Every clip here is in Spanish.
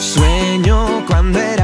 Sueño cuando eres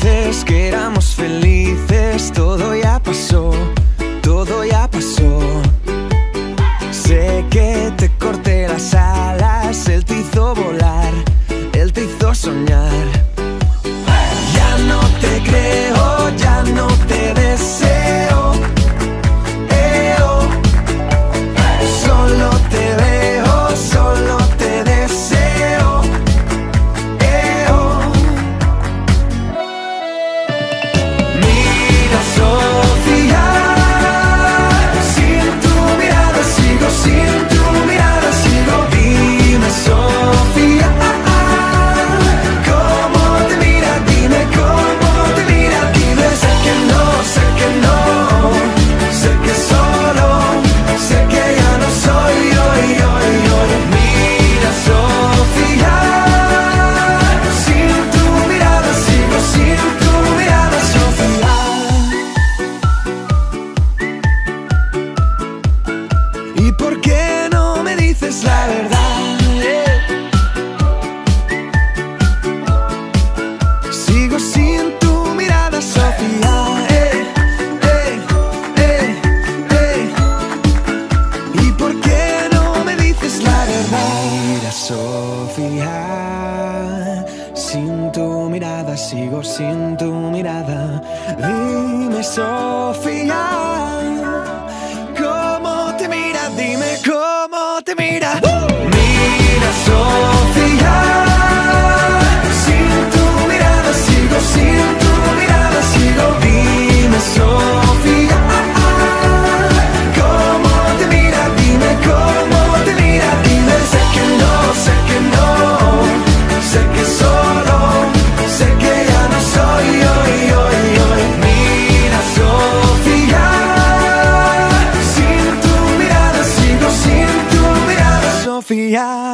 dices que éramos felices, todo ya pasó, todo ya pasó. Sé que te corté las alas, él te hizo volar, él te hizo soñar. Sofía, sin tu mirada sigo sin tu mirada. Dime, Sofía, cómo te mira, dime cómo te mira. Yeah.